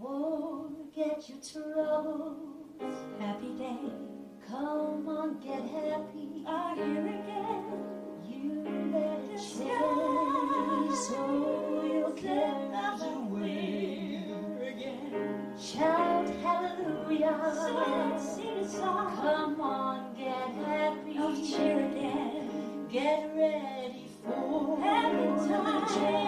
Forget your troubles, Happy day, come on, get happy. are here again. You let it The change so you'll get away. again. Shout hallelujah. Sing, sing a song Come on, get happy. Oh, cheer again. Get ready for Happy time. times